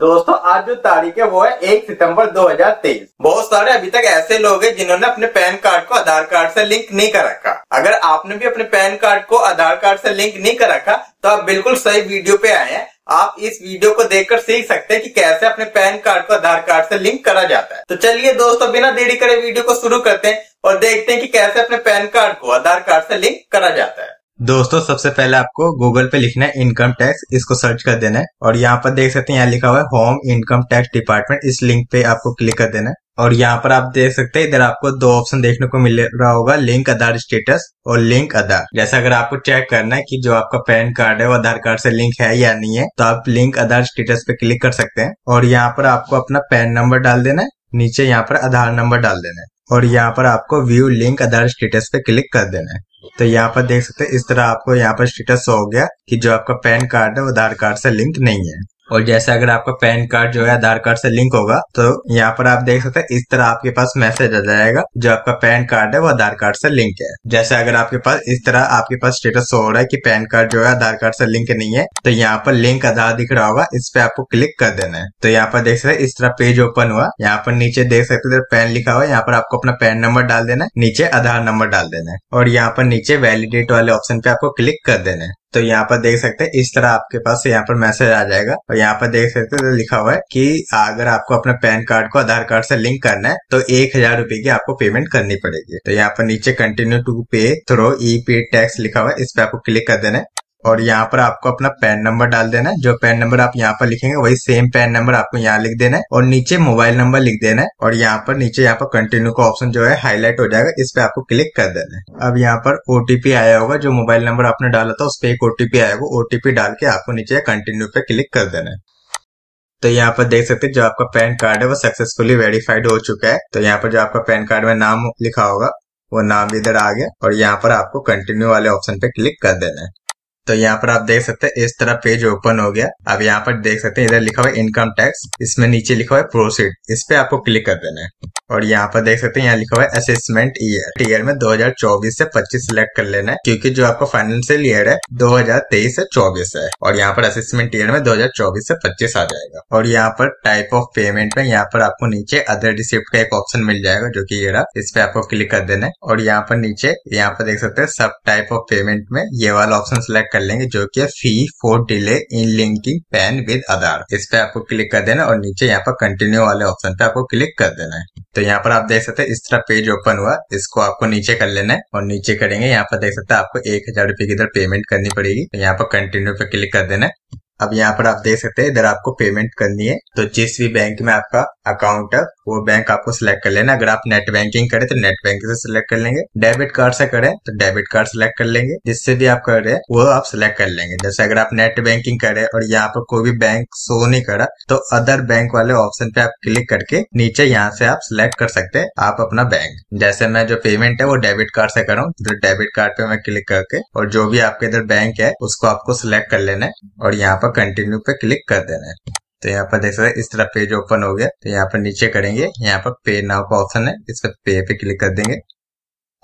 दोस्तों, आज जो तारीख है वो है एक सितंबर 2023 बहुत सारे अभी तक ऐसे लोग हैं जिन्होंने अपने पैन कार्ड को आधार कार्ड से लिंक नहीं कर रखा। अगर आपने भी अपने पैन कार्ड को आधार कार्ड से लिंक नहीं कर रखा तो आप बिल्कुल सही वीडियो पे आए हैं। आप इस वीडियो को देखकर सीख सकते हैं कि कैसे अपने पैन कार्ड को आधार कार्ड से लिंक करा जाता है। तो चलिए दोस्तों, बिना देरी करे वीडियो को शुरू करते हैं और देखते हैं कि कैसे अपने पैन कार्ड को आधार कार्ड से लिंक करा जाता है। दोस्तों, सबसे पहले आपको गूगल पे लिखना है इनकम टैक्स इसको सर्च कर देना है। और यहाँ पर देख सकते हैं, यहाँ लिखा हुआ है होम इनकम टैक्स डिपार्टमेंट इस लिंक पे आपको क्लिक कर देना है। और यहाँ पर आप देख सकते हैं, इधर आपको दो ऑप्शन देखने को मिल रहा होगा लिंक आधार स्टेटस और लिंक आधार। जैसे अगर आपको चेक करना है कि जो आपका पैन कार्ड है, वो आधार कार्ड से लिंक है या नहीं है तो आप लिंक आधार स्टेटस पे क्लिक कर सकते हैं। और यहाँ पर आपको अपना पैन नंबर डाल देना है, नीचे यहाँ पर आधार नंबर डाल देना है। और यहाँ पर आपको व्यू लिंक आधार स्टेटस पे क्लिक कर देना है। तो यहाँ पर देख सकते हैं, इस तरह आपको यहाँ पर स्टेटस हो गया कि जो आपका पैन कार्ड है, वो आधार कार्ड से लिंक नहीं है। और जैसे अगर आपका पैन कार्ड जो है आधार कार्ड से लिंक होगा तो यहाँ पर आप देख सकते हैं, इस तरह आपके पास मैसेज आ जाएगा, जो आपका पैन कार्ड है वो आधार कार्ड से लिंक है। जैसे अगर आपके पास, इस तरह आपके पास स्टेटस हो रहा है कि पैन कार्ड जो है आधार कार्ड से लिंक नहीं है तो यहाँ पर लिंक आधार दिख रहा होगा, इस पे आपको क्लिक कर देना है। तो यहाँ पर देख सकते इस तरह पेज ओपन हुआ। यहाँ पर नीचे देख सकते पैन लिखा हुआ है, यहाँ पर आपको अपना पैन नंबर डाल देना है, नीचे आधार नंबर डाल देना है। और यहाँ पर नीचे वैलिडेट वाले ऑप्शन पे आपको क्लिक कर देना है। तो यहाँ पर देख सकते हैं, इस तरह आपके पास यहाँ पर मैसेज आ जाएगा। और यहाँ पर देख सकते हैं तो लिखा हुआ है कि अगर आपको अपने पैन कार्ड को आधार कार्ड से लिंक करना है तो एक हज़ार रूपए की आपको पेमेंट करनी पड़ेगी। तो यहाँ पर नीचे continue to pay through e pay tax लिखा हुआ है, इस पे आपको क्लिक कर देना है। और यहाँ पर आपको अपना पैन नंबर डाल देना है। जो पैन नंबर आप यहाँ पर लिखेंगे, वही सेम पैन नंबर आपको यहाँ लिख देना है। और नीचे मोबाइल नंबर लिख देना है। और यहाँ पर नीचे, यहाँ पर कंटिन्यू का ऑप्शन जो है हाईलाइट हो जाएगा। इस पे आपको क्लिक कर देना है। अब यहाँ पर ओटीपी आया होगा। जो मोबाइल नंबर आपने डाला था, उस पर एक ओटीपी आया आएगा ओटीपी डाल के आपको नीचे कंटिन्यू पे क्लिक कर देना है। तो यहाँ पर देख सकते हैं, जो आपका पैन कार्ड है, वो सक्सेसफुली वेरीफाइड हो चुका है। तो यहाँ पर जो आपका पैन कार्ड में नाम लिखा होगा, वो नाम इधर आ गया। और यहाँ पर आपको कंटिन्यू वाले ऑप्शन पे क्लिक कर देना है। तो यहाँ पर आप देख सकते हैं, इस तरह पेज ओपन हो गया। अब यहाँ पर देख सकते हैं, इधर लिखा हुआ है इनकम टैक्स इसमें नीचे लिखा हुआ है प्रोसीड इस पे आपको क्लिक कर देना है। और यहाँ पर देख सकते हैं, यहाँ लिखा हुआ है असेसमेंट ईयर ईयर में 2024 से 25 सिलेक्ट कर लेना है, क्योंकि जो आपका फाइनेंशियल ईयर है 2023 से 24 है। और यहाँ पर असेसमेंट ईयर में 2024 से 25 आ जाएगा। और यहाँ पर टाइप ऑफ़ पेमेंट में यहाँ पर आपको नीचे अदर रिसिप्ट का एक ऑप्शन मिल जाएगा, जो की ये रहा, इस पे आपको क्लिक कर देना है। और यहाँ पर नीचे, यहाँ पर देख सकते हैं सब टाइप ऑफ़ पेमेंट में ये वाला ऑप्शन सिलेक्ट कर लेंगे, जो की fee for delay in linking PAN with Aadhaar इस पे आपको क्लिक कर देना और नीचे यहाँ पर कंटिन्यू वाले ऑप्शन पे आपको क्लिक कर देना है। तो यहाँ पर आप देख सकते हैं, इस तरह पेज ओपन हुआ। इसको आपको नीचे कर लेना है और नीचे करेंगे। यहाँ पर देख सकते हैं, आपको एक हज़ार रुपए की इधर पेमेंट करनी पड़ेगी। तो यहाँ पर कंटिन्यू पे क्लिक कर देना है। अब यहाँ पर आप देख सकते हैं, इधर आपको पेमेंट करनी है। तो जिस भी बैंक में आपका अकाउंट है, वो बैंक आपको सिलेक्ट कर लेना। अगर आप नेट बैंकिंग करें तो नेट बैंकिंग से सिलेक्ट कर लेंगे। डेबिट कार्ड से करें तो डेबिट कार्ड सिलेक्ट कर लेंगे। जिससे भी आप कर रहे हैं, वो आप सिलेक्ट कर लेंगे। जैसे अगर आप नेट बैंकिंग करें और यहाँ पर कोई भी बैंक शो नहीं करा तो अदर बैंक वाले ऑप्शन पे आप क्लिक करके नीचे यहाँ से आप सिलेक्ट कर सकते हैं, आप अपना बैंक जैसे मैं जो पेमेंट है, वो डेबिट कार्ड से कर रहा हूँ। डेबिट कार्ड पे मैं क्लिक करके, और जो भी आपके इधर बैंक है, उसको आपको सिलेक्ट कर लेना है। और यहाँ पर कंटिन्यू पे क्लिक कर देना है। तो यहाँ पर देख सकते हैं, इस तरह पेज ओपन हो गया। तो यहाँ पर नीचे करेंगे। यहाँ पर पे नाउ का ऑप्शन है। इस पर पे पे क्लिक कर देंगे।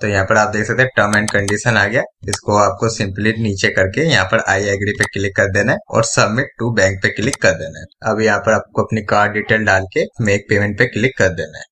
तो यहाँ पर आप देख सकते हैं टर्म एंड कंडीशन आ गया। इसको आपको सिंपली नीचे करके यहाँ पर आई एग्री पे क्लिक कर देना है और सबमिट टू बैंक पे क्लिक कर देना है। अब यहाँ पर आपको अपनी कार्ड डिटेल डाल के मेक पेमेंट पे क्लिक कर देना है।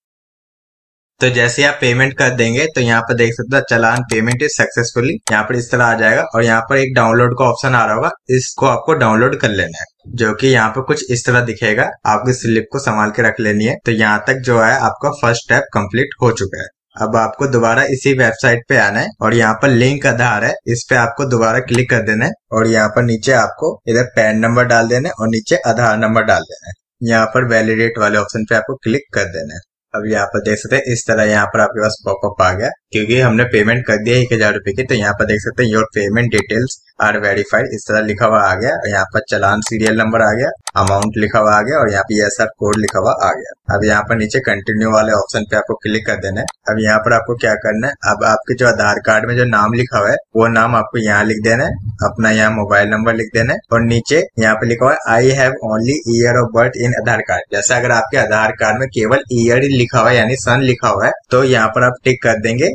तो जैसे आप पेमेंट कर देंगे तो यहाँ पर देख सकते हो चलान पेमेंट इज़ सक्सेसफुली यहाँ पर इस तरह आ जाएगा और यहाँ पर एक डाउनलोड का ऑप्शन आ रहा होगा, इसको आपको डाउनलोड कर लेना है, जो कि यहाँ पर कुछ इस तरह दिखेगा, आपकी स्लिप को संभाल के रख लेनी है तो यहाँ तक जो है आपका फ़र्स्ट स्टेप कंप्लीट हो चुका है। अब आपको दोबारा इसी वेबसाइट पे आना है और यहाँ पर लिंक आधार है, इस पे आपको दोबारा क्लिक कर देना है और यहाँ पर नीचे आपको इधर पैन नंबर डाल देना है और नीचे आधार नंबर डाल देना है। यहाँ पर वैलिडेट वाले ऑप्शन पे आपको क्लिक कर देना है। अब यहाँ पर देख सकते हैं, इस तरह यहाँ पर आपके पास पॉपअप आ गया। क्योंकि हमने पेमेंट कर दिया एक हज़ार रुपए की तो यहाँ पर देख सकते हैं your payment details are verified इस तरह लिखा हुआ आ गया, और यहाँ पर चलान सीरियल नंबर आ गया अमाउंट लिखा हुआ आ गया, और यहाँ पे एस आर कोड लिखा हुआ आ गया। अब यहाँ पर नीचे कंटिन्यू वाले ऑप्शन पे आपको क्लिक कर देना है। अब यहाँ पर आपको क्या करना है? अब आपके जो आधार कार्ड में जो नाम लिखा हुआ है, वो नाम आपको यहाँ लिख देना है, अपना यहाँ मोबाइल नंबर लिख देना है, और नीचे यहाँ पे लिखा हुआ है I have only year of birth in Aadhaar card जैसे अगर आपके आधार कार्ड में केवल ईयर लिखा हुआ है, यानी सन लिखा हुआ है तो यहाँ पर आप टिक कर देंगे।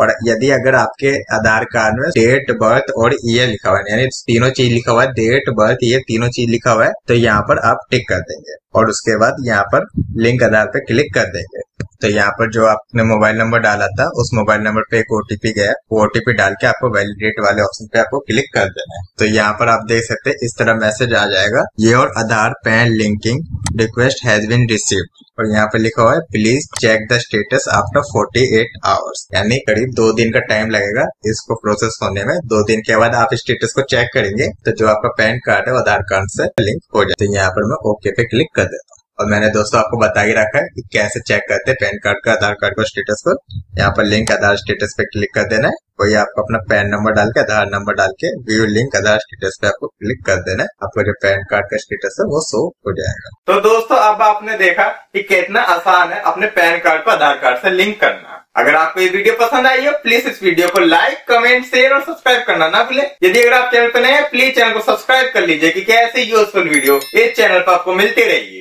और यदि अगर आपके आधार कार्ड में डेट बर्थ और ईयर लिखा हुआ है, यानी तीनों चीज़ लिखा हुआ है डेट बर्थ ईयर तीनों चीज़ लिखा हुआ है तो यहाँ पर आप टिक कर देंगे। और उसके बाद यहाँ पर लिंक आधार पे क्लिक कर देंगे। तो यहाँ पर जो आपने मोबाइल नंबर डाला था, उस मोबाइल नंबर पे एक ओटीपी गया वो ओटीपी डाल के आपको वैलिडेट वाले ऑप्शन पे आपको क्लिक कर देना है। तो यहाँ पर आप देख सकते हैं, इस तरह मैसेज आ जाएगा। ये और Aadhaar PAN linking request has been received और यहाँ पे लिखा हुआ है please check the status after 48 hours यानी करीब दो दिन का टाइम लगेगा इसको प्रोसेस होने में। दो दिन के बाद आप स्टेटस को चेक करेंगे तो जो आपका पैन कार्ड है आधार कार्ड से लिंक हो जाए तो यहाँ पर मैं ओके पे क्लिक कर देता हूँ। और मैंने दोस्तों आपको बता ही रखा है कि कैसे चेक करते हैं पैन कार्ड का, आधार कार्ड का स्टेटस को। यहाँ पर लिंक आधार स्टेटस पे क्लिक कर देना है। वही आपको अपना पैन नंबर डाल के, आधार नंबर डाल के व्यू लिंक आधार स्टेटस पे आपको क्लिक कर देना है। आपका जो पैन कार्ड का स्टेटस है, वो शो हो जाएगा। तो दोस्तों, अब आपने देखा कि कितना आसान है अपने पैन कार्ड को आधार कार्ड से लिंक करना। अगर आपको ये वीडियो पसंद आई हो प्लीज़ इस वीडियो को लाइक कमेंट शेयर और सब्सक्राइब करना ना भूले। यदि अगर आप चैनल पर नए हैं प्लीज़ चैनल को सब्सक्राइब कर लीजिए, क्योंकि ऐसे यूजफुल वीडियो इस चैनल पर आपको मिलती रहेगी